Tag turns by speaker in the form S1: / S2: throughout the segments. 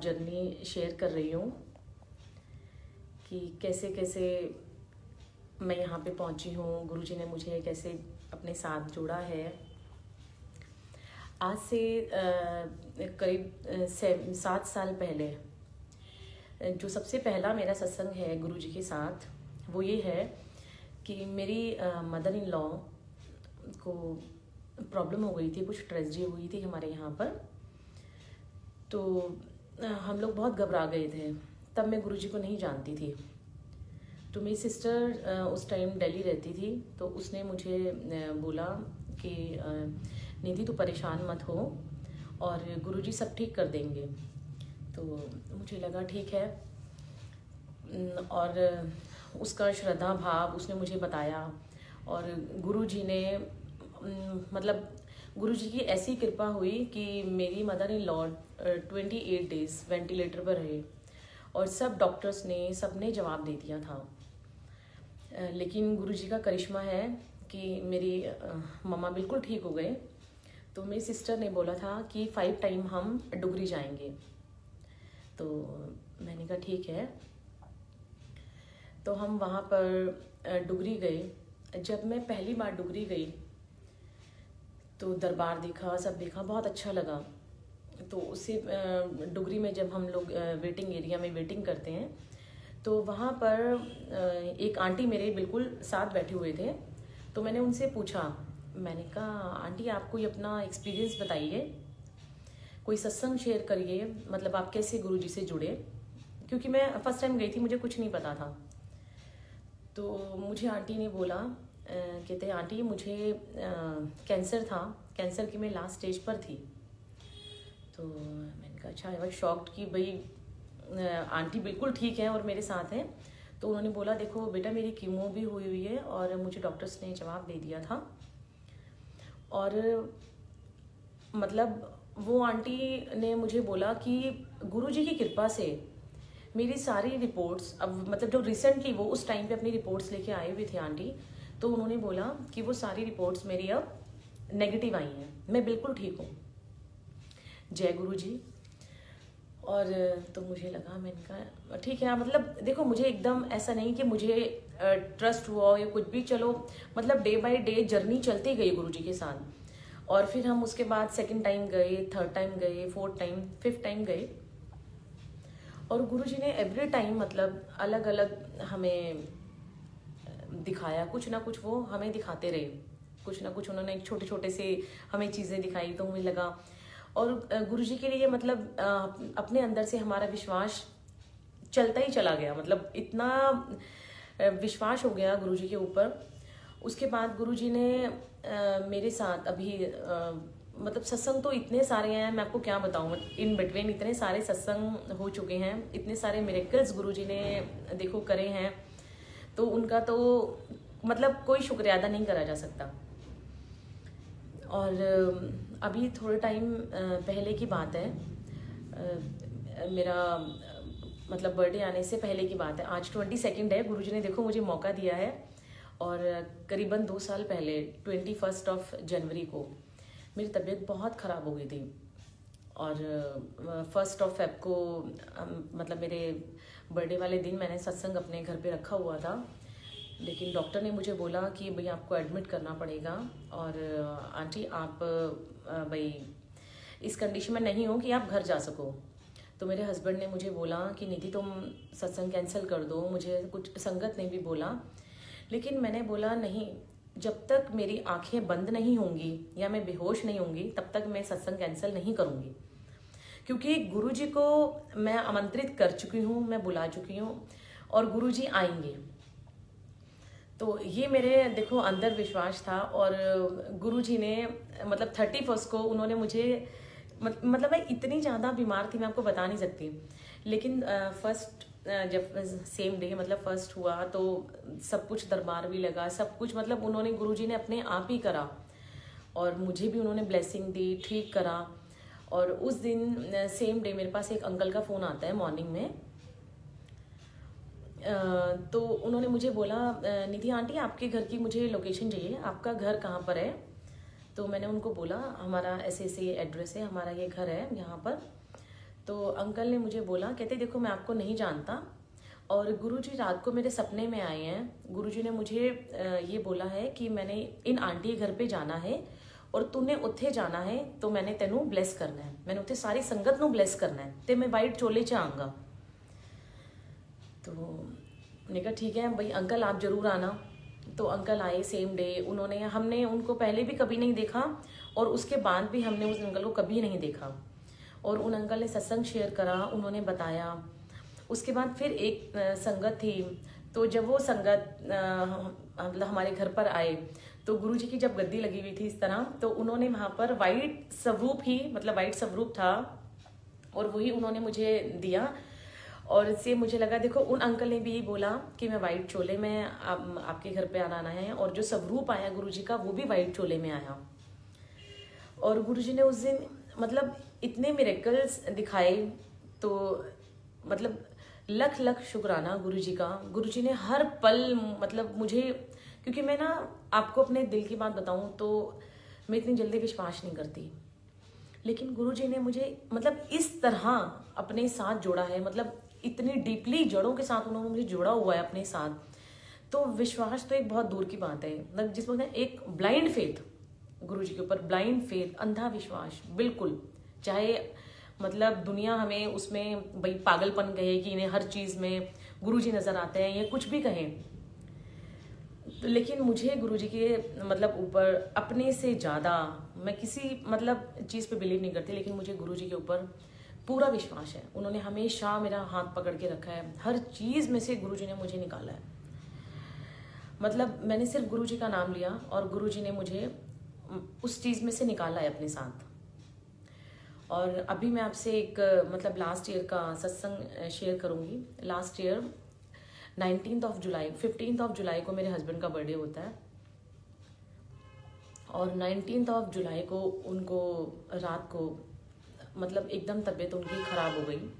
S1: Journey share कर रही हूँ कि कैसे कैसे मैं यहाँ पे पहुँची हूँ। गुरुजी ने मुझे कैसे अपने साथ जोड़ा है। आज से करीब सात साल पहले जो सबसे पहला मेरा सत्संग है गुरुजी के साथ, वो ये है कि मेरी मदर इन लॉ को प्रॉब्लम हो गई थी, कुछ ट्रेजडी हुई थी हमारे यहाँ पर। तो हम लोग बहुत घबरा गए थे। तब मैं गुरुजी को नहीं जानती थी। तो मेरी सिस्टर उस टाइम दिल्ली रहती थी तो उसने मुझे बोला कि निधि तू परेशान मत हो और गुरुजी सब ठीक कर देंगे। तो मुझे लगा ठीक है। और उसका श्रद्धा भाव उसने मुझे बताया और गुरुजी ने न, मतलब गुरुजी की ऐसी कृपा हुई कि मेरी mother in law twenty eight days ventilator पर रहे और सब डॉक्टर्स ने सबने जवाब दे दिया था। लेकिन गुरु जी का करिश्मा है कि मेरी मम्मा बिल्कुल ठीक हो गए। तो मेरी सिस्टर ने बोला था कि फाइव टाइम हम डुगरी जाएँगे। तो मैंने कहा, ठीक है। तो हम वहाँ पर डुगरी गए। जब मैं पहली बार डुगरी गई तो दरबार देखा सब देखा बहुत अच्छा लगा। तो उससे अ, डुगरी में जब हम लोग वेटिंग एरिया में वेटिंग करते हैं तो वहाँ पर एक आंटी मेरे बिल्कुल साथ बैठे हुए थे। तो मैंने उनसे पूछा मैंने कहा आंटी आप कोई अपना एक्सपीरियंस बताइए। कोई सत्संग शेयर करिए मतलब आप कैसे गुरु जी से जुड़े? क्योंकि मैं फ़र्स्ट टाइम गई थी मुझे कुछ नहीं पता था। तो मुझे आंटी ने बोला कहते हैं, आंटी, मुझे कैंसर था। कैंसर की मैं लास्ट स्टेज पर थी। तो मैंने कहा अच्छा आई शॉक्ड कि भाई आंटी बिल्कुल ठीक है और मेरे साथ हैं। तो उन्होंने बोला, देखो, बेटा, मेरी कीमो भी हुई हुई है और मुझे डॉक्टर्स ने जवाब दे दिया था। और मतलब वो आंटी ने मुझे बोला कि, गुरुजी की कृपा से मेरी सारी रिपोर्ट्स, अब मतलब जो रिसेंटली वो उस टाइम पे अपनी रिपोर्ट्स लेके आए हुए थे आंटी तो उन्होंने बोला कि वो सारी रिपोर्ट्स मेरी अब नेगेटिव आई हैं। मैं बिल्कुल ठीक हूँ। जय गुरु जी और तो मुझे लगा, मैंने कहा, ठीक है मतलब देखो, मुझे एकदम ऐसा नहीं कि मुझे ट्रस्ट हुआ या कुछ भी। चलो मतलब डे बाय डे जर्नी चलती गई गुरु जी के साथ। और फिर हम उसके बाद सेकंड टाइम गए थर्ड टाइम गए फोर्थ टाइम फिफ्थ टाइम गए। और गुरु जी ने एवरी टाइम मतलब अलग अलग हमें दिखाया, कुछ ना कुछ वो हमें दिखाते रहे। कुछ ना कुछ उन्होंने एक छोटे छोटे से हमें चीज़ें दिखाई तो हमें लगा। और गुरु जी के लिए मतलब अपने अंदर से हमारा विश्वास चलता ही चला गया। मतलब इतना विश्वास हो गया गुरु जी के ऊपर। उसके बाद गुरु जी ने मेरे साथ अभी मतलब सत्संग तो इतने सारे हैं, मैं आपको क्या बताऊँ? इन बिटवीन इतने सारे सत्संग हो चुके हैं। इतने सारे मेरेकल्स गुरु जी ने, देखो, करे हैं। तो उनका तो मतलब कोई शुक्रिया अदा नहीं करा जा सकता। और अभी थोड़े टाइम पहले की बात है। मेरा मतलब बर्थडे आने से पहले की बात है। आज ट्वेंटी सेकेंड है। गुरुजी ने देखो मुझे मौका दिया है। और, करीबन दो साल पहले, ट्वेंटी फ़र्स्ट ऑफ़ जनवरी को, मेरी तबीयत बहुत ख़राब हो गई थी। और फ़र्स्ट ऑफ़ फेब को मतलब मेरे बर्थडे वाले दिन मैंने सत्संग अपने घर पे रखा हुआ था। लेकिन डॉक्टर ने मुझे बोला कि भाई आपको एडमिट करना पड़ेगा और, आंटी आप भाई इस कंडीशन में नहीं हो कि आप घर जा सको। तो मेरे हस्बैंड ने मुझे बोला कि निधि तुम सत्संग कैंसिल कर दो, मुझे कुछ संगत ने भी बोला। लेकिन मैंने बोला, नहीं, जब तक मेरी आँखें बंद नहीं होंगी या मैं बेहोश नहीं होंगी, तब तक मैं सत्संग कैंसिल नहीं करूँगी। क्योंकि गुरु जी को मैं आमंत्रित कर चुकी हूँ, मैं बुला चुकी हूँ और गुरु जी आएँगे। तो ये मेरे, देखो, अंदर विश्वास था और गुरु जी ने मतलब थर्टी फ़र्स्ट को उन्होंने मुझे मतलब मैं इतनी ज़्यादा बीमार थी, मैं आपको बता नहीं सकती। लेकिन फ़र्स्ट जब सेम डे मतलब फ़र्स्ट हुआ तो सब कुछ दरबार भी लगा, सब कुछ मतलब उन्होंने गुरु जी ने अपने आप ही करा और मुझे भी उन्होंने ब्लेसिंग दी, ठीक करा। और उस दिन सेम डे मेरे पास एक अंकल का फ़ोन आता है मॉर्निंग में। तो उन्होंने मुझे बोला निधि आंटी, आपके घर की मुझे लोकेशन चाहिए। आपका घर कहाँ पर है? तो मैंने उनको बोला, हमारा ऐसे ऐसे ये एड्रेस है, हमारा ये घर है यहाँ पर। तो अंकल ने मुझे बोला, कहते देखो, मैं आपको नहीं जानता और गुरुजी रात को मेरे सपने में आए हैं। गुरुजी ने मुझे ये बोला है कि मैंने इन आंटी के घर पे जाना है। और तूने उत्थे जाना है तो मैंने तेनू ब्लेस करना है। मैंने उत्थे सारी संगत नु ब्लेस करना है, ते मैं वाइट चोले च आऊँगा तो मैंने कहा, ठीक है, भाई अंकल आप ज़रूर आना। तो अंकल आए सेम डे उन्होंने, हमने उनको पहले भी कभी नहीं देखा, और उसके बाद भी हमने उस अंकल को कभी नहीं देखा। और उन अंकल ने सत्संग शेयर करा, उन्होंने बताया। उसके बाद फिर एक संगत थी तो जब वो संगत मतलब हमारे घर पर आए तो गुरु जी की जब गद्दी लगी हुई थी इस तरह तो उन्होंने वहाँ पर वाइट स्वरूप ही मतलब वाइट स्वरूप था और वही उन्होंने मुझे दिया। और इससे मुझे लगा देखो उन अंकल ने भी बोला कि मैं वाइट चोले में आप, आपके घर पे आना आना है और जो स्वरूप आया गुरु जी का वो भी वाइट चोले में आया। और गुरु जी ने उस दिन मतलब इतने मेरेकल्स दिखाए तो मतलब लख लख शुक्राना गुरु जी का। गुरु जी ने हर पल मतलब मुझे क्योंकि मैं ना आपको अपने दिल की बात बताऊँ तो मैं इतनी जल्दी विश्वास नहीं करती। लेकिन गुरु जी ने मुझे मतलब इस तरह अपने साथ जोड़ा है मतलब इतनी डीपली जड़ों के साथ उन्होंने मुझे जोड़ा हुआ है अपने साथ। तो विश्वास तो एक बहुत दूर की बात है मतलब जिस बोलते हैं एक ब्लाइंड फेथ गुरु जी के ऊपर ब्लाइंड फेथ अंधा विश्वास, बिल्कुल। चाहे मतलब दुनिया हमें उसमें भाई पागलपन कहे कि इन्हें हर चीज़ में गुरु जी नज़र आते हैं या कुछ भी कहें तो लेकिन मुझे गुरु जी के मतलब ऊपर अपने से ज़्यादा मैं किसी मतलब चीज़ पे बिलीव नहीं करती, लेकिन मुझे गुरु जी के ऊपर पूरा विश्वास है। उन्होंने हमेशा मेरा हाथ पकड़ के रखा है। हर चीज़ में से गुरु जी ने मुझे निकाला है। मतलब मैंने सिर्फ़ गुरु जी का नाम लिया और गुरु जी ने मुझे उस चीज़ में से निकाला है अपने साथ। और अभी मैं आपसे एक मतलब लास्ट ईयर का सत्संग शेयर करूँगी। Last year nineteen of July fifteen of July को मेरे हस्बैंड का बर्थडे होता है। और नाइनटीन ऑफ़ जुलाई को उनको रात को मतलब एकदम तबीयत उनकी ख़राब हो गई।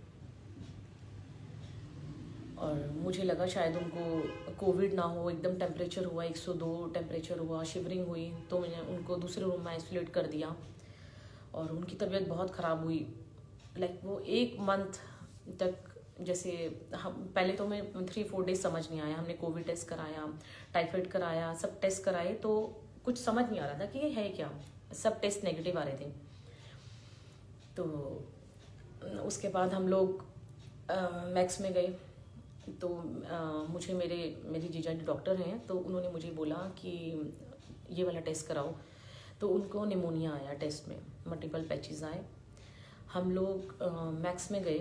S1: और मुझे लगा शायद उनको कोविड ना हो, एकदम टेम्परेचर हुआ 102 टेम्परेचर हुआ शिवरिंग हुई तो मैंने उनको दूसरे रूम में आइसोलेट कर दिया। और उनकी तबीयत बहुत ख़राब हुई। लाइक वो एक मंथ तक जैसे हम पहले तो मैं थ्री फोर डेज़ समझ नहीं आया हमने कोविड टेस्ट कराया टाइफाइड कराया सब टेस्ट कराए तो कुछ समझ नहीं आ रहा था कि ये है क्या। सब टेस्ट नेगेटिव आ रहे थे। तो उसके बाद हम लोग मैक्स में गए। तो आ, मुझे मेरे मेरी जीजा जी डॉक्टर हैं तो उन्होंने मुझे बोला कि ये वाला टेस्ट कराओ। तो उनको निमोनिया आया टेस्ट में मल्टीपल पैचेस आए। हम लोग मैक्स में गए।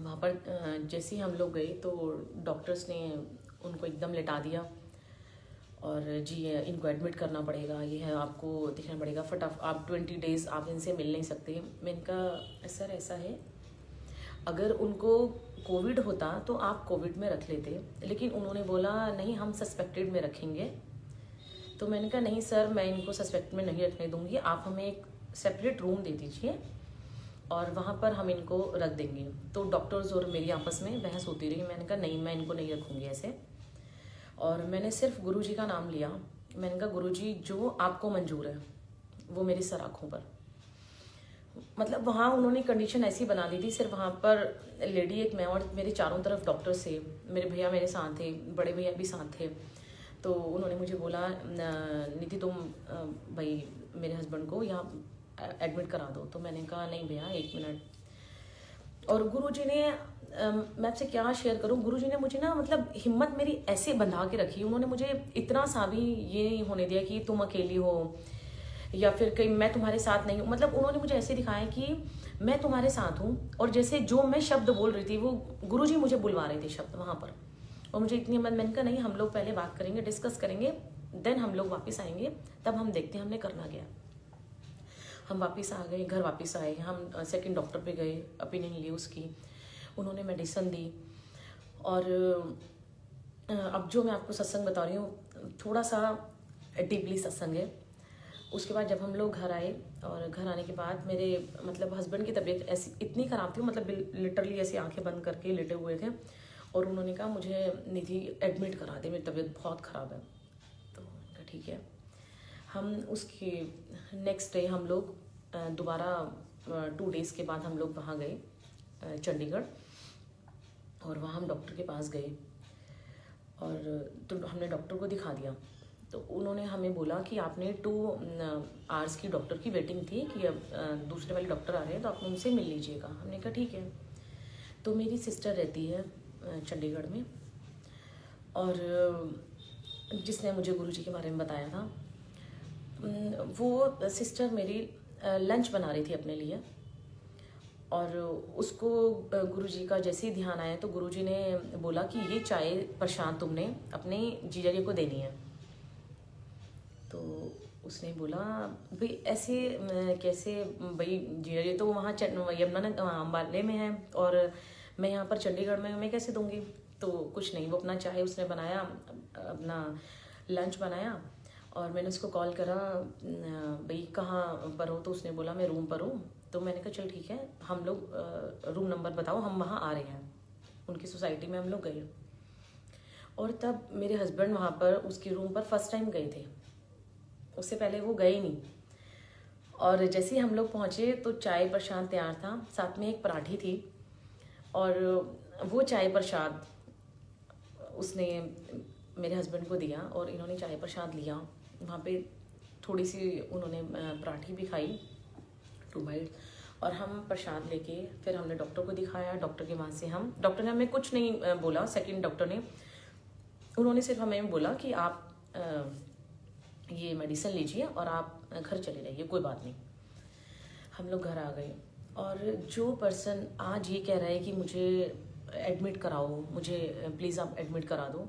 S1: वहाँ पर जैसे ही हम लोग गए तो डॉक्टर्स ने उनको एकदम लेटा दिया। और जी, इनको एडमिट करना पड़ेगा, ये है आपको दिखना पड़ेगा, फटाफ, आप ट्वेंटी डेज़ आप इनसे मिल नहीं सकते। मैं इनका, सर ऐसा है, अगर उनको कोविड होता तो आप कोविड में रख लेते, लेकिन उन्होंने बोला, नहीं, हम सस्पेक्टेड में रखेंगे। तो मैंने कहा, नहीं, सर, मैं इनको सस्पेक्ट में नहीं रखने दूँगी, आप हमें एक सेपरेट रूम दे दीजिए और वहाँ पर हम इनको रख देंगे। तो डॉक्टर्स और मेरी आपस में बहस होती रही। मैंने कहा, नहीं, मैं इनको नहीं रखूँगी ऐसे। और मैंने सिर्फ़ गुरु जी का नाम लिया। मैंने कहा गुरु जी जो आपको मंजूर है, वो मेरी सर आँखों पर। मतलब वहाँ उन्होंने कंडीशन ऐसी बना दी थी, सिर्फ़ वहाँ पर लेडी एक मैं और मेरे चारों तरफ़ डॉक्टर से मेरे भैया मेरे साथ थे, बड़े भैया भी साथ थे। तो उन्होंने मुझे बोला निधि, तुम भाई, मेरे हस्बैंड को यहाँ एडमिट करा दो। तो मैंने कहा, नहीं भैया, एक मिनट। और गुरुजी ने मैं आपसे क्या शेयर करूँ? गुरुजी ने मुझे ना मतलब हिम्मत मेरी ऐसे बंधा के रखी। उन्होंने मुझे इतना सा भी ये नहीं होने दिया कि तुम अकेली हो या फिर कहीं मैं तुम्हारे साथ नहीं हूँ। मतलब उन्होंने मुझे ऐसे दिखाया कि मैं तुम्हारे साथ हूँ और जैसे जो मैं शब्द बोल रही थी, वो गुरुजी मुझे बुलवा रहे थे शब्द वहाँ पर। और मुझे इतनी हिम्मत, मैंने कहा, नहीं, हम लोग पहले बात करेंगे, डिस्कस करेंगे, देन हम लोग वापस आएँगे, तब हम देखते हैं हमने करना गया हम वापस आ गए, घर वापस आए, हम सेकंड डॉक्टर पे गए ओपिनियन ली उसकी, उन्होंने मेडिसिन दी। और अब जो मैं आपको सत्संग बता रही हूँ, थोड़ा सा डीपली सत्संग है। उसके बाद जब हम लोग घर आए और घर आने के बाद मेरे मतलब हस्बैंड की तबीयत ऐसी, इतनी ख़राब थी मतलब लिटरली ऐसी आँखें बंद करके लेटे हुए थे। और उन्होंने कहा, मुझे निधि एडमिट करा दे, मेरी तबीयत बहुत ख़राब है। तो ठीक है। हम उसके नेक्स्ट डे हम लोग दोबारा टू डेज़ के बाद हम लोग वहाँ गए चंडीगढ़, और वहाँ हम डॉक्टर के पास गए। और तो हमने डॉक्टर को दिखा दिया। तो उन्होंने हमें बोला कि आपने टू आवर्स की डॉक्टर की वेटिंग थी कि अब दूसरे वाले डॉक्टर आ रहे हैं तो आप उनसे मिल लीजिएगा। हमने कहा, ठीक है। तो मेरी सिस्टर रहती है चंडीगढ़ में। और, जिसने मुझे गुरुजी के बारे में बताया था वो सिस्टर मेरी लंच बना रही थी अपने लिए। और उसको गुरुजी का जैसे ही ध्यान आया तो गुरुजी ने बोला कि ये चाय प्रशांत तुमने, अपने जीजा जी को देनी है। तो उसने बोला, भाई, ऐसे कैसे, भाई, जीजा जी तो वहाँ यमुना अम्बाले में है और मैं यहाँ पर चंडीगढ़ में, मैं कैसे दूँगी? तो कुछ नहीं, वो अपना चाय उसने बनाया अपना लंच बनाया। और मैंने उसको कॉल करा भाई कहाँ पर हो? तो उसने बोला, मैं रूम पर हूँ। तो मैंने कहा, चल ठीक है, हम लोग रूम नंबर बताओ, हम वहाँ आ रहे हैं। उनकी सोसाइटी में हम लोग गए। और तब मेरे हस्बैंड वहाँ पर, उसके रूम पर फ़र्स्ट टाइम गए थे। उससे पहले वो गए नहीं। और जैसे ही हम लोग पहुँचे तो चाय प्रसाद तैयार था। साथ में एक पराठी थी। और वो चाय प्रसाद उसने मेरे हस्बैंड को दिया और इन्होंने चाय प्रसाद लिया। वहाँ पे थोड़ी सी उन्होंने पराठी भी खाई टू बाइट और हम प्रसाद लेके फिर हमने डॉक्टर को दिखाया डॉक्टर के वहाँ से हम डॉक्टर ने हमें कुछ नहीं बोला सेकंड डॉक्टर ने। उन्होंने सिर्फ़ हमें बोला कि आप ये मेडिसिन लीजिए और आप घर चले जाइए, कोई बात नहीं। हम लोग घर आ गए और जो पर्सन आज ये कह रहा है कि मुझे एडमिट कराओ, मुझे प्लीज़ आप एडमिट करा दो।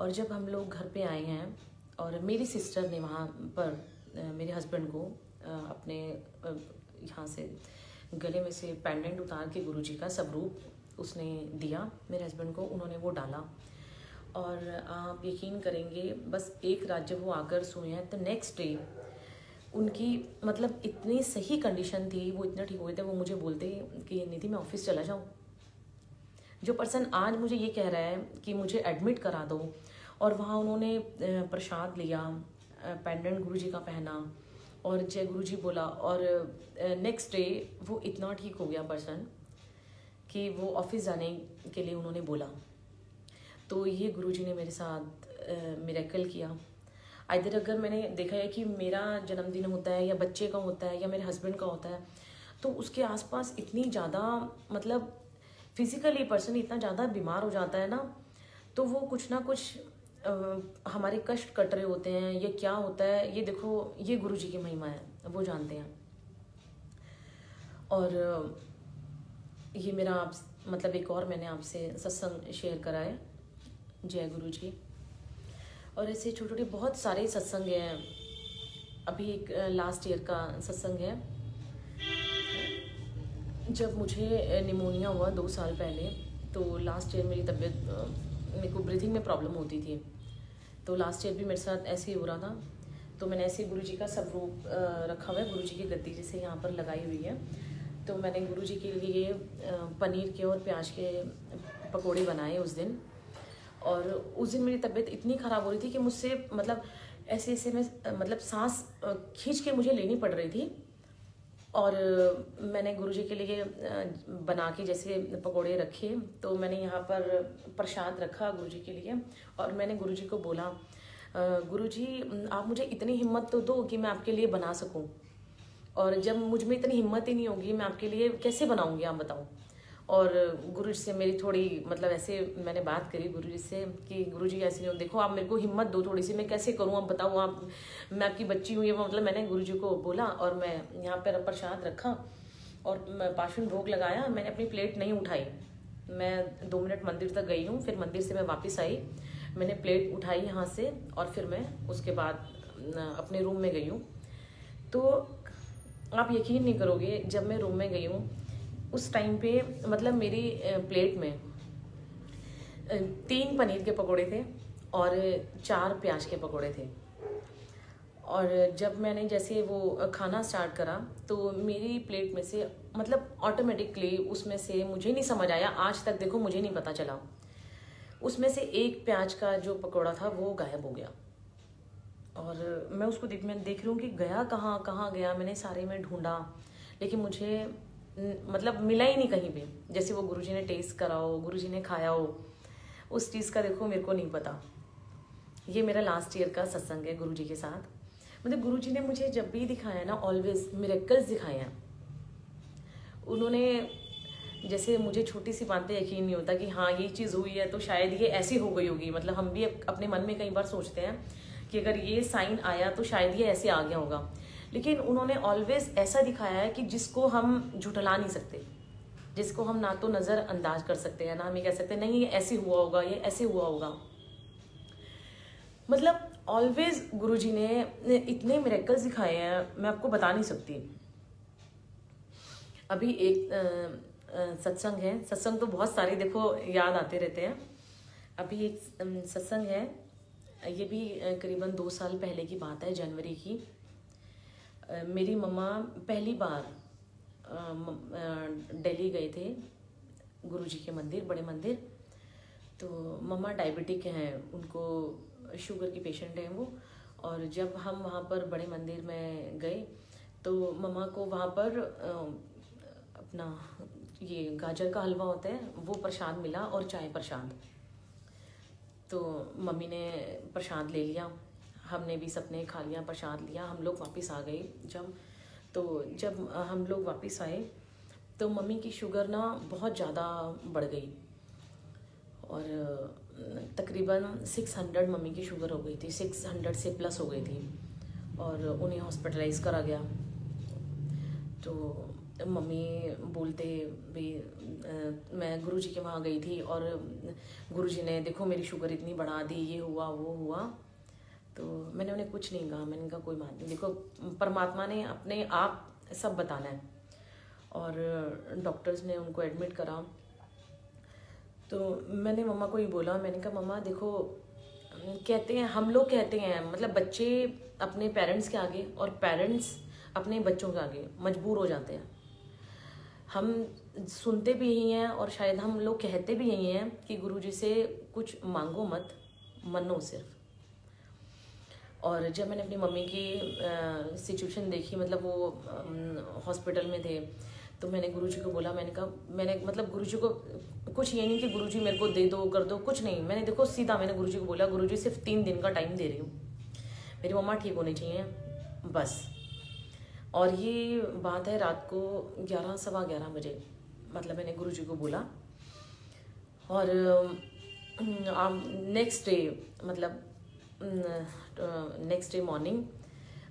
S1: और जब हम लोग घर पे आए हैं और मेरी सिस्टर ने वहाँ पर मेरे हस्बैंड को अपने यहाँ से गले में से पेंडेंट उतार के गुरुजी का स्वरूप उसने दिया मेरे हस्बैंड को, उन्होंने वो डाला। और आप यकीन करेंगे, बस एक रात जब वो आकर सोए हैं तो नेक्स्ट डे उनकी मतलब इतनी सही कंडीशन थी, वो इतना ठीक हुए थे, वो मुझे बोलते कि, निधि, मैं ऑफ़िस चला जाऊँ? जो पर्सन आज मुझे ये कह रहा है कि मुझे एडमिट करा दो और वहाँ उन्होंने प्रसाद लिया पेंडेंट गुरु जी का पहना और जय गुरु जी बोला और नेक्स्ट डे वो इतना ठीक हो गया पर्सन कि वो ऑफ़िस जाने के लिए उन्होंने बोला। तो ये गुरु जी ने मेरे साथ मेरेकल किया। इधर अगर मैंने देखा है कि मेरा जन्मदिन होता है या बच्चे का होता है या मेरे हस्बैंड का होता है तो उसके आसपास इतनी ज़्यादा मतलब फिजिकली पर्सन इतना ज़्यादा बीमार हो जाता है ना तो वो कुछ ना कुछ हमारे कष्ट कट रहे होते हैं, ये क्या होता है, ये देखो, ये गुरु जी की महिमा है, वो जानते हैं। और ये मेरा आप मतलब एक और मैंने आपसे सत्संग शेयर करा है, जय गुरु जी और ऐसे छोटे छोटे बहुत सारे सत्संग हैं, अभी एक लास्ट ईयर का सत्संग है। जब मुझे निमोनिया हुआ दो साल पहले तो लास्ट ईयर मेरी तबीयत मेरे को ब्रीथिंग में प्रॉब्लम होती थी। तो लास्ट ईयर भी मेरे साथ ऐसे ही हो रहा था। तो मैंने ऐसे गुरु जी का स्वरूप रखा हुआ है गुरु जी की गद्दी जैसे यहाँ पर लगाई हुई है। तो मैंने गुरु जी के लिए पनीर के और प्याज के पकौड़े बनाए उस दिन। और उस दिन मेरी तबीयत इतनी ख़राब हो रही थी कि मुझसे मतलब ऐसे ऐसे में मतलब सांस खींच के मुझे लेनी पड़ रही थी। और मैंने गुरुजी के लिए बना के जैसे पकोड़े रखे तो मैंने यहाँ पर प्रसाद रखा गुरुजी के लिए और मैंने गुरुजी को बोला गुरुजी, आप मुझे इतनी हिम्मत तो दो कि मैं आपके लिए बना सकूँ। और जब मुझमें इतनी हिम्मत ही नहीं होगी, मैं आपके लिए कैसे बनाऊँगी, आप बताओ? और गुरु से मेरी थोड़ी मतलब ऐसे मैंने बात करी गुरु जी से कि गुरु जी ऐसे नहीं, देखो आप मेरे को हिम्मत दो थोड़ी सी, मैं कैसे करूँ, आप बताओ, आप, मैं आपकी बच्ची हूँ, ये मतलब मैंने गुरु जी को बोला और मैं यहाँ पर प्रसाद रखा और पाशुन भोग लगाया, मैंने अपनी प्लेट नहीं उठाई। मैं दो मिनट मंदिर तक गई हूँ, फिर मंदिर से मैं वापस आई, मैंने प्लेट उठाई यहाँ से और फिर मैं उसके बाद अपने रूम में गई हूँ। तो आप यकीन नहीं करोगे, जब मैं रूम में गई हूँ उस टाइम पे मतलब मेरी प्लेट में तीन पनीर के पकोड़े थे और चार प्याज के पकोड़े थे। और जब मैंने जैसे वो खाना स्टार्ट करा तो मेरी प्लेट में से मतलब ऑटोमेटिकली उसमें से मुझे नहीं समझ आया। आज तक देखो, मुझे नहीं पता चला। उसमें से एक प्याज का जो पकोड़ा था, वो गायब हो गया। और मैं उसको देख, मैं देख रही हूँ कि गया कहाँ कहाँ गया, मैंने सारे में ढूंढा, लेकिन मुझे मतलब मिला ही नहीं कहीं भी। जैसे वो गुरुजी ने टेस्ट करा हो, गुरुजी ने खाया हो, उस चीज़ का देखो मेरे को नहीं पता। ये मेरा लास्ट ईयर का सत्संग है गुरुजी के साथ। मतलब गुरुजी ने मुझे जब भी दिखाया ना ऑलवेज मेरेकल्स दिखाए हैं। उन्होंने, जैसे मुझे छोटी सी बातें यकीन नहीं होता कि हाँ ये चीज़ हुई है तो शायद ये ऐसी हो गई होगी। मतलब हम भी अपने मन में कई बार सोचते हैं कि अगर ये साइन आया तो शायद ये ऐसे आ गया होगा। लेकिन उन्होंने ऑलवेज ऐसा दिखाया है कि जिसको हम झुठला नहीं सकते, जिसको हम ना तो नज़रअंदाज कर सकते हैं, ना हम ये कह सकते नहीं, ये ऐसे हुआ होगा, ये ऐसे हुआ होगा। मतलब ऑलवेज गुरुजी ने इतने मेरेकल्स दिखाए हैं, मैं आपको बता नहीं सकती। अभी एक सत्संग है, सत्संग तो बहुत सारे देखो याद आते रहते हैं। अभी एक सत्संग है, ये भी करीबन दो साल पहले की बात है, जनवरी की। मेरी मम्मा पहली बार दिल्ली गए थे, गुरुजी के मंदिर, बड़े मंदिर। तो मम्मा डायबिटिक हैं, उनको शुगर की पेशेंट हैं वो। और जब हम वहाँ पर बड़े मंदिर में गए तो मम्मा को वहाँ पर अपना ये गाजर का हलवा होता है, वो प्रसाद मिला और चाय प्रसाद। तो मम्मी ने प्रसाद ले लिया। हमने भी सपने खा लिया प्रसाद लिया हम लोग वापस आ गए जब तो जब हम लोग वापस आए तो मम्मी की शुगर ना बहुत ज़्यादा बढ़ गई। और तकरीबन सिक्स हंड्रेड मम्मी की शुगर हो गई थी सिक्स हंड्रेड से प्लस हो गई थी और उन्हें हॉस्पिटलाइज करा गया। तो मम्मी बोलते भी आ, मैं गुरुजी के वहाँ गई थी और गुरुजी ने देखो मेरी शुगर इतनी बढ़ा दी ये हुआ वो हुआ। तो मैंने उन्हें कुछ नहीं कहा, मैंने कहा, कोई बात नहीं। देखो, परमात्मा ने अपने आप सब बताना है। और डॉक्टर्स ने उनको एडमिट करा। तो मैंने मम्मा को ही बोला, मैंने कहा, मम्मा, देखो, कहते हैं, हम लोग कहते हैं मतलब बच्चे अपने पेरेंट्स के आगे और पेरेंट्स अपने बच्चों के आगे मजबूर हो जाते हैं। हम सुनते भी यही हैं और शायद हम लोग कहते भी यही हैं कि गुरु जी से कुछ मांगो मत मनो सिर्फ़। और जब मैंने अपनी मम्मी की सिचुएशन देखी मतलब वो हॉस्पिटल में थे तो मैंने गुरुजी को बोला, मैंने कहा, मैंने मतलब गुरुजी को, कुछ ये नहीं कि गुरुजी मेरे को दे दो, कर दो, कुछ नहीं। मैंने देखो, सीधा मैंने गुरुजी को बोला, गुरुजी सिर्फ़ तीन दिन का टाइम दे रही हूँ। मेरी मम्मा ठीक होनी चाहिए, बस। और ये बात है रात को ग्यारह, सवा ग्यारह बजे। मतलब मैंने गुरुजी को बोला। और नेक्स्ट डे मतलब नेक्स्ट डे मॉर्निंग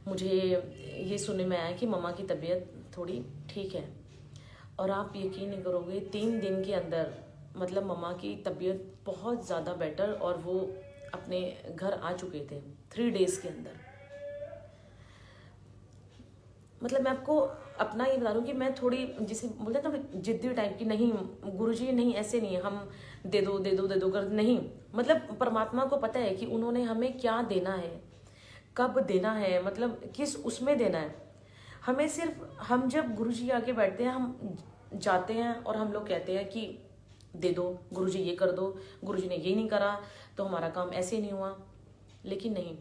S1: मुझे ये सुनने में आया कि मम्मा की तबीयत थोड़ी ठीक है। और आप यकीन नहीं करोगे, तीन दिन के अंदर मतलब मम्मा की तबीयत बहुत ज़्यादा बेटर और वो अपने घर आ चुके थे थ्री डेज़ के अंदर। मतलब मैं आपको अपना ये बता दूँ कि मैं थोड़ी, जिसे बोलते हैं थोड़ी जिद्दी टाइप की नहीं गुरु जी नहीं, ऐसे नहीं, हम दे दो दे दो दे दो, कर, नहीं। मतलब परमात्मा को पता है कि उन्होंने हमें क्या देना है, कब देना है मतलब किस उसमें देना है। हमें सिर्फ़, हम जब गुरु जी आके बैठते हैं, हम जाते हैं और हम लोग कहते हैं कि दे दो गुरु जी ये कर दो गुरु जी ने ये नहीं करा तो हमारा काम ऐसे नहीं हुआ। लेकिन नहीं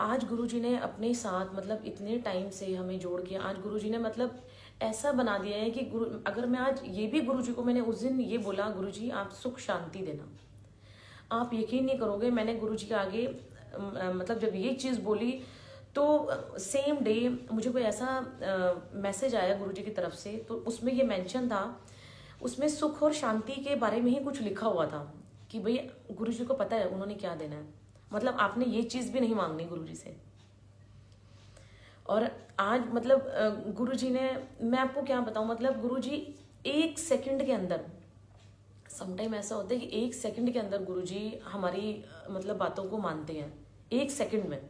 S1: आज गुरुजी ने अपने साथ मतलब इतने टाइम से हमें जोड़ के, आज गुरुजी ने मतलब ऐसा बना दिया है कि गुरु, अगर मैं आज ये भी गुरुजी को मैंने उस दिन ये बोला, गुरुजी, आप सुख शांति देना। आप यकीन नहीं करोगे, मैंने गुरुजी के आगे मतलब जब ये चीज़ बोली तो सेम डे मुझे कोई ऐसा मैसेज आया गुरुजी की तरफ़ से तो उसमें ये मेंशन था, उसमें सुख और शांति के बारे में ही कुछ लिखा हुआ था, कि भाई गुरु जी को पता है, उन्होंने क्या देना है। मतलब आपने ये चीज़ भी नहीं मांगनी गुरु जी से। और आज मतलब गुरु जी ने, मैं आपको क्या बताऊँ मतलब गुरु जी एक सेकंड के अंदर समटाइम ऐसा होता है कि एक सेकंड के अंदर गुरु जी हमारी मतलब बातों को मानते हैं, एक सेकंड में।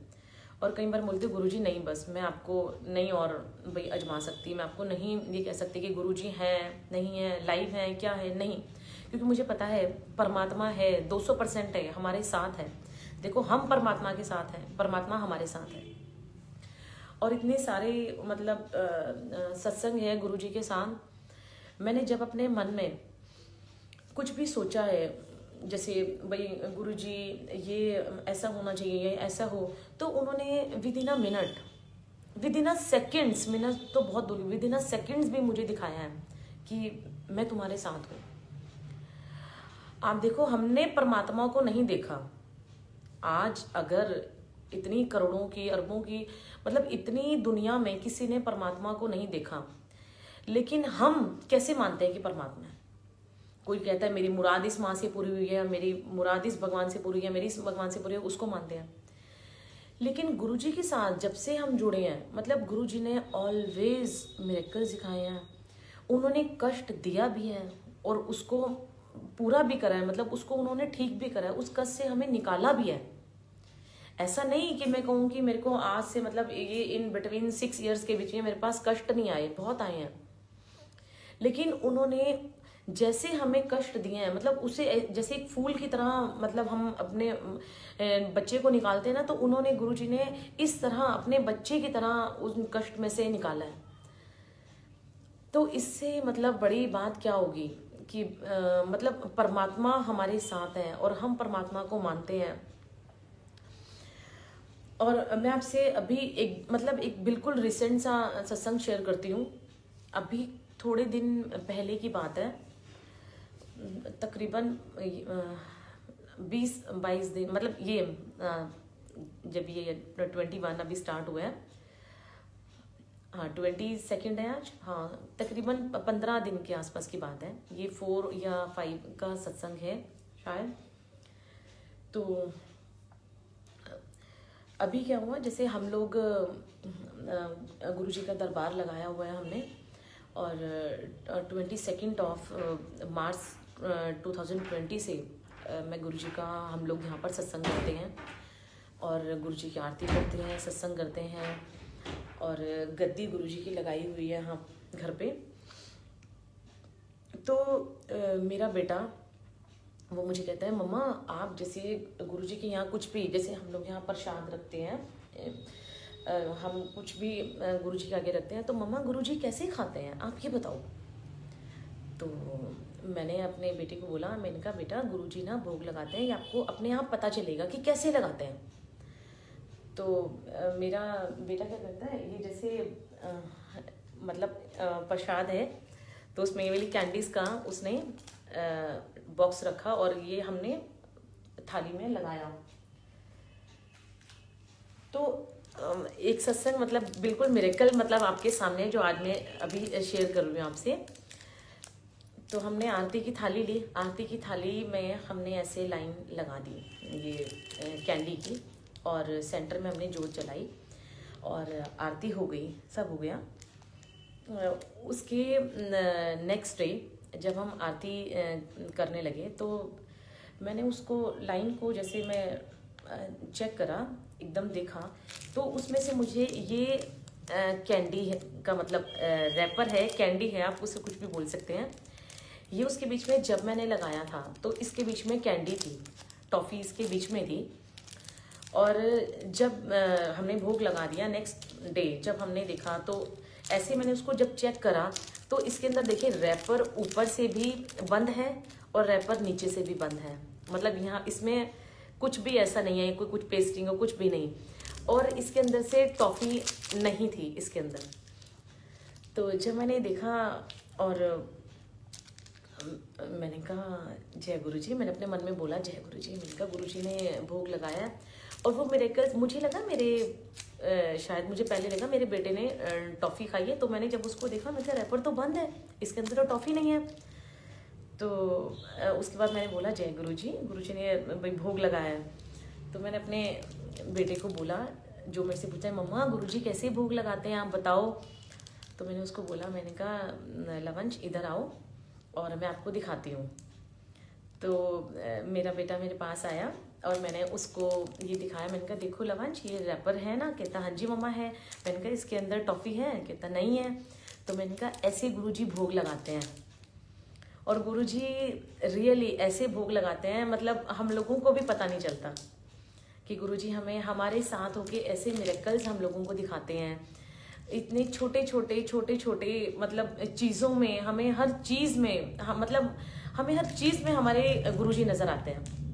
S1: और कई बार बोलते गुरु जी नहीं, बस मैं आपको नहीं और भाई अजमा सकती, मैं आपको नहीं ये कह सकती कि गुरु जी हैं, नहीं है लाइव हैं, क्या है, नहीं। क्योंकि मुझे पता है, परमात्मा है 200 परसेंट है, हमारे साथ है। देखो, हम परमात्मा के साथ हैं, परमात्मा हमारे साथ है। और इतने सारे मतलब सत्संग है गुरु जी के साथ। मैंने जब अपने मन में कुछ भी सोचा है, जैसे, भाई गुरु जी ये ऐसा होना चाहिए, ये ऐसा हो तो उन्होंने within a minute within a seconds minute तो बहुत दूर विद इन अ सेकेंड्स भी मुझे दिखाया है कि मैं तुम्हारे साथ हूँ। आप देखो, हमने परमात्मा को नहीं देखा। आज अगर इतनी करोड़ों की, अरबों की मतलब इतनी दुनिया में किसी ने परमात्मा को नहीं देखा, लेकिन हम कैसे मानते हैं कि परमात्मा है? कोई कहता है, मेरी मुराद इस माँ से पूरी हुई है, मेरी मुराद इस भगवान से पूरी हुई है, मेरी इस भगवान से पूरी है, उसको मानते हैं। लेकिन गुरुजी के साथ जब से हम जुड़े हैं मतलब गुरुजी ने ऑलवेज मेरेकल सिखाए हैं, उन्होंने कष्ट दिया भी है और उसको पूरा भी करा है मतलब उसको उन्होंने ठीक भी करा है, उस कष्ट से हमें निकाला भी है। ऐसा नहीं कि मैं कहूँ कि मेरे को आज से मतलब ये इन बिटवीन सिक्स इयर्स के बीच में मेरे पास कष्ट नहीं आए बहुत आए हैं। लेकिन उन्होंने जैसे हमें कष्ट दिए हैं मतलब उसे जैसे एक फूल की तरह मतलब हम अपने बच्चे को निकालते हैं ना तो उन्होंने गुरुजी ने इस तरह अपने बच्चे की तरह उस कष्ट में से निकाला है। तो इससे मतलब बड़ी बात क्या होगी कि आ, मतलब परमात्मा हमारे साथ है और हम परमात्मा को मानते हैं। और मैं आपसे अभी एक मतलब एक बिल्कुल रिसेंट सा, सत्संग शेयर करती हूँ। अभी थोड़े दिन पहले की बात है। तकरीबन बीस, बाईस दिन मतलब ये जब ये ट्वेंटी वन अभी स्टार्ट हुआ है। हाँ ट्वेंटी सेकेंड है आज। हाँ तकरीबन पंद्रह दिन के आसपास की बात है। ये फोर या फाइव का सत्संग है, शायद। तो अभी क्या हुआ, जैसे हम लोग गुरु जी का दरबार लगाया हुआ है हमने, और ट्वेंटी सेकेंड ऑफ़ मार्च 2020 से मैं गुरु जी का, हम लोग यहाँ पर सत्संग करते हैं, और गुरु जी की आरती करते हैं, सत्संग करते हैं, और गद्दी गुरु जी की लगाई हुई है यहाँ घर पे। तो मेरा बेटा वो मुझे कहता है मम्मा आप जैसे गुरु जी के यहाँ कुछ भी जैसे हम लोग यहाँ प्रसाद रखते हैं हम कुछ भी गुरु जी के आगे रखते हैं तो मम्मा गुरु जी कैसे खाते हैं? आप ये बताओ। तो मैंने अपने बेटे को बोला मैंने कहा बेटा गुरु जी ना भोग लगाते हैं ये आपको अपने आप पता चलेगा कि कैसे लगाते हैं। तो मेरा बेटा क्या करता है ये जैसे आ, मतलब प्रसाद है तो उसमें ये वाली कैंडीज का उसने बॉक्स रखा और ये हमने थाली में लगाया। तो एक सत्संग मतलब बिल्कुल मेरेकल मतलब आपके सामने जो आज मैं अभी शेयर कर रही हूँ आपसे। तो हमने आरती की थाली ली। आरती की थाली में हमने ऐसे लाइन लगा दी, ये कैंडी की और सेंटर में हमने जोत जलाई और आरती हो गई, सब हो गया। उसके नेक्स्ट डे जब हम आरती करने लगे तो मैंने उसको लाइन को जैसे मैं चेक करा, एकदम देखा तो उसमें से मुझे ये कैंडी का मतलब रैपर है कैंडी है, आप उसे कुछ भी बोल सकते हैं। ये उसके बीच में जब मैंने लगाया था तो इसके बीच में कैंडी थी टॉफ़ी इसके बीच में थी। और जब हमने भोग लगा दिया नेक्स्ट डे जब हमने देखा तो ऐसे मैंने उसको जब चेक करा तो इसके अंदर देखिए रैपर ऊपर से भी बंद है और रैपर नीचे से भी बंद है। मतलब यहाँ इसमें कुछ भी ऐसा नहीं है, कोई कुछ पेस्टिंग हो, कुछ भी नहीं। और इसके अंदर से टॉफ़ी नहीं थी, इसके अंदर। तो जब मैंने देखा और मैंने कहा, जय गुरु जी मैंने अपने मन में बोला, जय गुरु जी मैंने कहा गुरु जी ने भोग लगाया। और वो मेरे कल, मुझे लगा मेरे शायद मुझे पहले लगा मेरे बेटे ने टॉफ़ी खाई है तो मैंने जब उसको देखा, मैं रैपर तो बंद है, इसके अंदर तो टॉफ़ी नहीं है। तो उसके बाद मैंने बोला, जय गुरु जी गुरु जी ने भाई भोग लगाया। है तो मैंने अपने बेटे को बोला, जो मेरे से पूछा है, मम्मा गुरु जी कैसे भोग लगाते हैं, आप बताओ? तो मैंने उसको बोला, मैंने कहा लवंश, इधर आओ और मैं आपको दिखाती हूँ। तो मेरा बेटा मेरे पास आया। और मैंने उसको ये दिखाया, मैंने कहा, देखो लवंश, ये रैपर है ना, कहता हाँ जी मम्मा है। मैंने कहा, इसके अंदर टॉफ़ी है? कहता, नहीं है। तो मैंने कहा, ऐसे गुरुजी भोग लगाते हैं। और गुरुजी रियली ऐसे भोग लगाते हैं मतलब हम लोगों को भी पता नहीं चलता कि गुरुजी हमें, हमारे साथ होके ऐसे मेरेकल्स हम लोगों को दिखाते हैं। इतने छोटे छोटे छोटे छोटे मतलब चीज़ों में, हमें हर चीज़ में हम मतलब हमें हर चीज़ में हमारे गुरुजी नज़र आते हैं।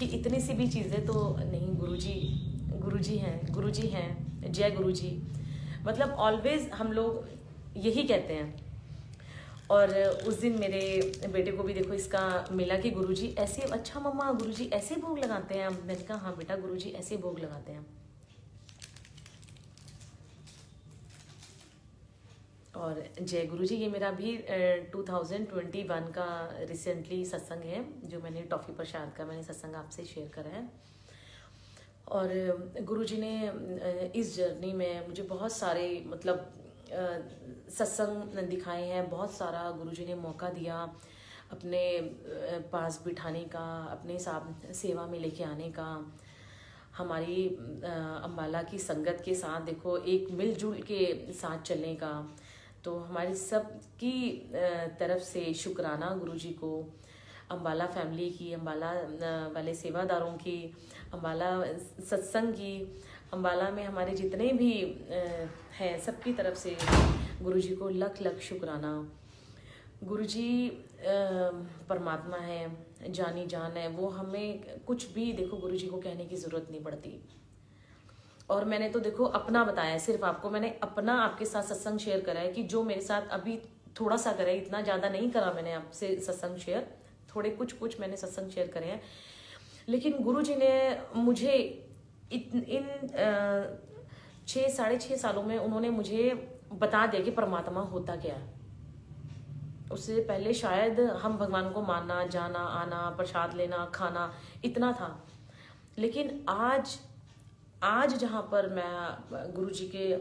S1: कि इतनी सी भी चीज़ें तो नहीं, गुरुजी गुरुजी हैं गुरुजी हैं, जय गुरुजी। मतलब ऑलवेज हम लोग यही कहते हैं। और उस दिन मेरे बेटे को भी देखो, इसका मिला कि गुरुजी ऐसे अच्छा मम्मा, गुरुजी ऐसे भोग लगाते हैं। मैंने कहा हाँ बेटा, गुरुजी ऐसे भोग लगाते हैं। और जय गुरु जी, ये मेरा भी टू थाउज़ेंड ट्वेंटी वन का रिसेंटली सत्संग है, जो मैंने टॉफ़ी प्रसाद का मैंने सत्संग आपसे शेयर करा है। और गुरु जी ने इस जर्नी में मुझे बहुत सारे मतलब सत्संग दिखाए हैं, बहुत सारा गुरु जी ने मौका दिया अपने पास बिठाने का, अपने साथ सेवा में लेके आने का। हमारी अम्बाला की संगत के साथ देखो, एक मिलजुल के साथ चलने का। तो हमारी सब की तरफ़ से शुक्राना गुरु जी को अम्बाला फैमिली की अम्बाला वाले सेवादारों की अम्बाला सत्संग की अम्बाला में हमारे जितने भी हैं, सबकी तरफ़ से गुरु जी को लख लख शुक्राना। गुरु जी परमात्मा है, जानी जान है, वो हमें कुछ भी, देखो गुरु जी को कहने की ज़रूरत नहीं पड़ती। और मैंने तो देखो अपना बताया सिर्फ़ आपको। मैंने अपना आपके साथ सत्संग शेयर करा है कि जो मेरे साथ अभी थोड़ा सा करा है इतना ज़्यादा नहीं करा मैंने आपसे सत्संग शेयर थोड़े कुछ कुछ मैंने सत्संग शेयर करे हैं। लेकिन गुरु जी ने मुझे इन, इन छः साढ़े छः सालों में उन्होंने मुझे बता दिया कि परमात्मा होता क्या उससे पहले शायद हम भगवान को मानना जाना आना प्रसाद लेना खाना इतना था। लेकिन आज आज जहाँ पर मैं, गुरु जी के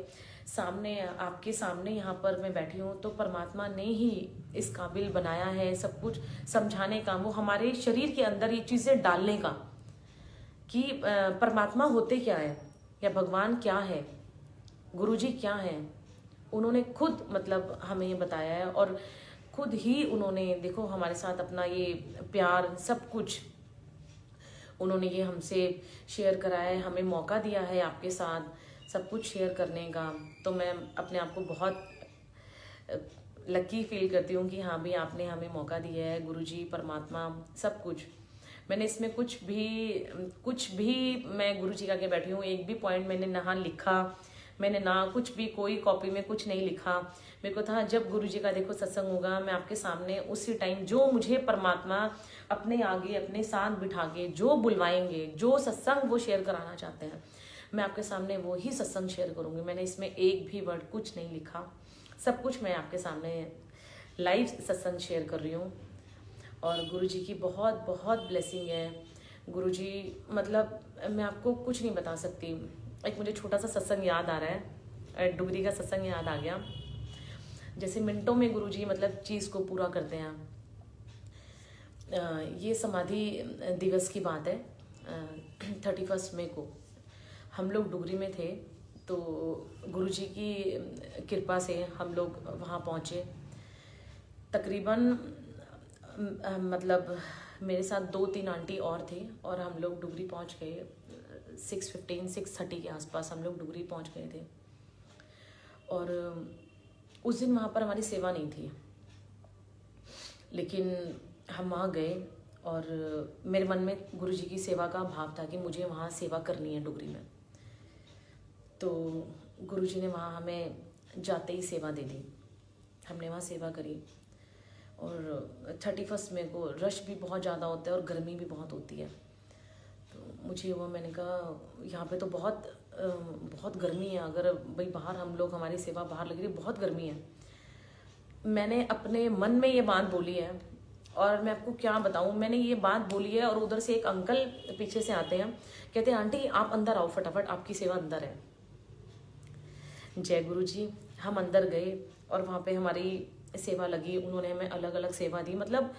S1: सामने, आपके सामने यहाँ पर मैं बैठी हूँ तो परमात्मा ने ही इस काबिल बनाया है सब कुछ समझाने का, वो हमारे शरीर के अंदर ये चीज़ें डालने का कि परमात्मा होते क्या है, या भगवान क्या है, गुरु जी क्या है, उन्होंने खुद मतलब हमें बताया है और खुद ही उन्होंने, देखो हमारे साथ अपना ये प्यार सब कुछ उन्होंने ये हमसे शेयर कराया है, हमें मौका दिया है आपके साथ सब कुछ शेयर करने का। तो मैं अपने आप को बहुत लकी फील करती हूँ कि हाँ भी आपने हमें मौका दिया है गुरु जी परमात्मा, सब कुछ। मैंने इसमें कुछ भी कुछ भी मैं गुरु जी का के बैठी हूँ, एक भी पॉइंट मैंने नहा लिखा, मैंने ना कुछ भी कोई कॉपी में कुछ नहीं लिखा। मेरे को था, जब गुरु जी का देखो सत्संग होगा, मैं आपके सामने उसी टाइम जो मुझे परमात्मा अपने आगे, अपने साथ बिठा के जो बुलवाएँगे, जो सत्संग वो शेयर कराना चाहते हैं, मैं आपके सामने वो ही सत्संग शेयर करूँगी। मैंने इसमें एक भी वर्ड कुछ नहीं लिखा। सब कुछ मैं आपके सामने लाइव सत्संग शेयर कर रही हूँ। और गुरु जी की बहुत बहुत ब्लेसिंग है। गुरु जी मतलब मैं आपको कुछ नहीं बता सकती। एक मुझे छोटा सा सत्संग याद आ रहा है। डुगरी का सत्संग याद आ गया। जैसे मिनटों में गुरुजी मतलब चीज़ को पूरा करते हैं। ये समाधि दिवस की बात है थर्टी फ़र्स्ट मे को। हम लोग डुगरी में थे तो गुरुजी की कृपा से हम लोग वहाँ पहुँचे। तकरीबन मतलब मेरे साथ दो तीन आंटी और थे और हम लोग डुगरी पहुँच गए। सिक्स फिफ्टीन सिक्स थर्टी के आसपास हम लोग डुगरी पहुँच गए थे। और उस दिन वहाँ पर हमारी सेवा नहीं थी। लेकिन हम वहाँ गए और मेरे मन में गुरु जी की सेवा का भाव था कि मुझे वहाँ सेवा करनी है डुगरी में। तो गुरु जी ने वहाँ हमें जाते ही सेवा दे दी। हमने वहाँ सेवा करी और थर्टी फ़र्स्ट में को रश भी बहुत ज़्यादा होता है और गर्मी भी बहुत होती है। तो मुझे वो मैंने कहा, यहाँ पे तो बहुत बहुत गर्मी है, अगर भाई बाहर हम लोग, हमारी सेवा बाहर लग रही है, बहुत गर्मी है। मैंने अपने मन में ये बात बोली है और मैं आपको क्या बताऊँ, मैंने ये बात बोली है और उधर से एक अंकल पीछे से आते हैं, कहते हैं, आंटी, आप अंदर आओ फटाफट, आपकी सेवा अंदर है। जय गुरु जी हम अंदर गए और वहाँ पे हमारी सेवा लगी, उन्होंने हमें अलग अलग सेवा दी। मतलब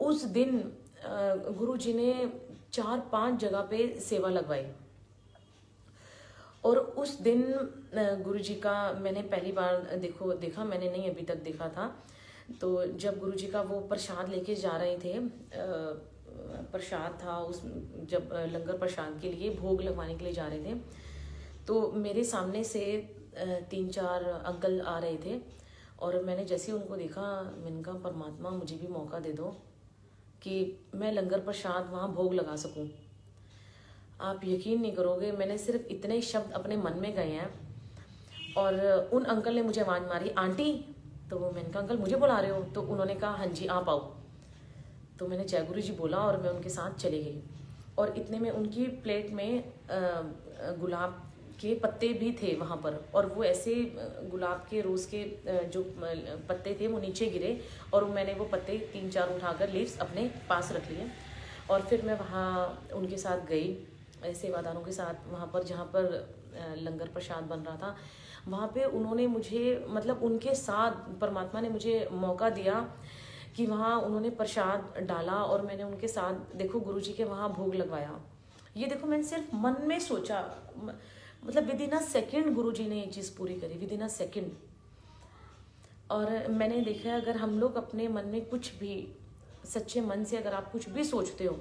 S1: उस दिन गुरु जी ने चार पाँच जगह पे सेवा लगवाई। और उस दिन गुरु जी का मैंने पहली बार देखो, देखा, मैंने नहीं अभी तक देखा था। तो जब गुरु जी का वो प्रसाद लेके जा रहे थे प्रसाद था उस, जब लंगर प्रसाद के लिए, भोग लगवाने के लिए जा रहे थे तो मेरे सामने से तीन चार अंकल आ रहे थे और मैंने जैसे ही उनको देखा, मैंने कहा, परमात्मा, मुझे भी मौका दे दो कि मैं लंगर प्रसाद वहाँ भोग लगा सकूँ। आप यकीन नहीं करोगे, मैंने सिर्फ़ इतने शब्द अपने मन में गए हैं और उन अंकल ने मुझे आवाज़ मारी, आंटी तो मैंने कहा, अंकल, मुझे बुला रहे हो? तो उन्होंने कहा हाँ जी, आप आओ। तो मैंने जय गुरु जी बोला और मैं उनके साथ चली गई। और इतने में उनकी प्लेट में गुलाब के पत्ते भी थे वहाँ पर। और वो ऐसे गुलाब के, रोज़ के जो पत्ते थे, वो नीचे गिरे और मैंने वो पत्ते तीन चार उठाकर लीव्स अपने पास रख लिए। और फिर मैं वहाँ उनके साथ गई सेवादारों के साथ वहाँ पर, जहाँ पर लंगर प्रसाद बन रहा था। वहाँ पे उन्होंने मुझे मतलब उनके साथ परमात्मा ने मुझे मौका दिया कि वहाँ उन्होंने प्रसाद डाला और मैंने उनके साथ, देखो गुरु जी के वहाँ भोग लगवाया। ये देखो, मैंने सिर्फ़ मन में सोचा मतलब विद इन अ सेकेंड गुरु जी ने ये चीज़ पूरी करी, विद इन अ सेकेंड। और मैंने देखा, अगर हम लोग अपने मन में कुछ भी, सच्चे मन से अगर आप कुछ भी सोचते हो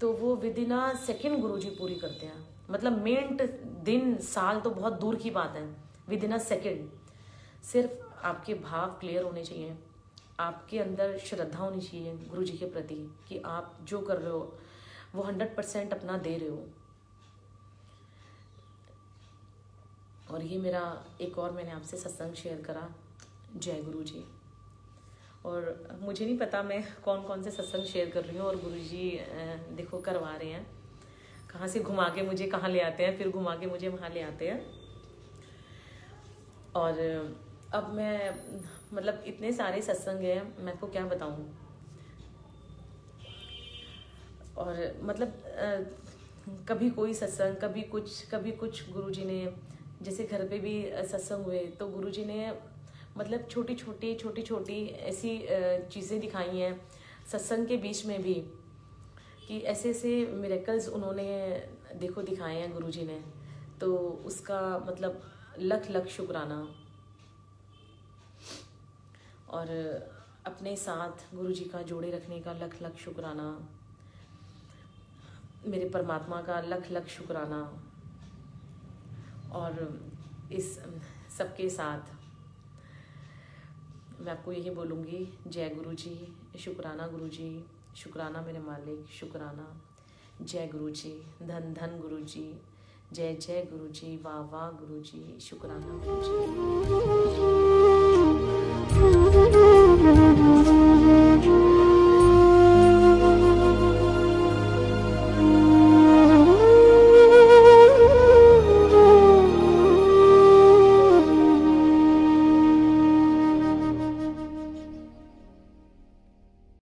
S1: तो वो विद इन अ सेकेंड गुरु जी पूरी करते हैं। मतलब मिनट, दिन, साल तो बहुत दूर की बात है। विद इन अ सेकेंड सिर्फ़ आपके भाव क्लियर होने चाहिए। आपके अंदर श्रद्धा होनी चाहिए गुरु जी के प्रति कि आप जो कर रहे हो, वो हंड्रेड परसेंट अपना दे रहे हो। और ये मेरा एक और मैंने आपसे सत्संग शेयर करा, जय गुरु जी और मुझे नहीं पता मैं कौन कौन से सत्संग शेयर कर रही हूँ और गुरु जी देखो करवा रहे हैं। कहाँ से घुमा के मुझे कहाँ ले आते हैं, फिर घुमा के मुझे वहाँ ले आते हैं। और अब मैं मतलब इतने सारे सत्संग हैं मैं आपको क्या बताऊँ? और मतलब आ, कभी कोई सत्संग कभी कुछ कभी कुछ गुरुजी ने जैसे घर पे भी सत्संग हुए तो गुरुजी ने मतलब छोटी छोटी छोटी छोटी ऐसी चीज़ें दिखाई हैं सत्संग के बीच में भी कि ऐसे ऐसे मेरेकल्स उन्होंने देखो दिखाए हैं गुरुजी ने तो उसका मतलब लख लख शुक्राना। और अपने साथ गुरु जी का जोड़े रखने का लख लख शुक्राना। मेरे परमात्मा का लख लख शुक्राना। और इस सबके साथ मैं आपको यही बोलूँगी, जय गुरु जी, शुक्राना गुरु जी, शुक्राना मेरे मालिक, शुक्राना। जय गुरु जी, धन धन गुरु जी। जय जय गुरु जी वाह वाह गुरु जी शुक्राना गुरु जी